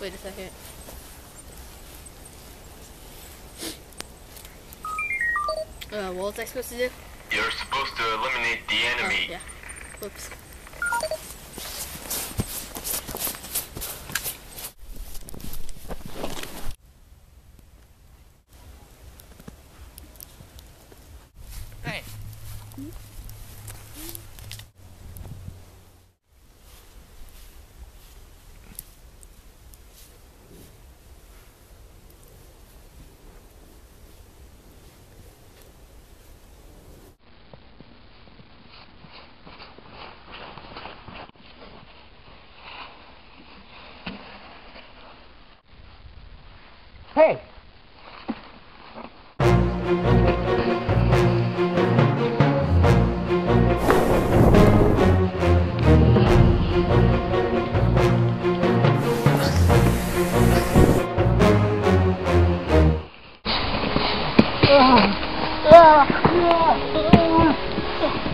Wait a second. Uh, what was I supposed to do? You're supposed to eliminate the Oh, enemy. yeah. Whoops. Hey. Hmm? Hey! Ah, ah, ah.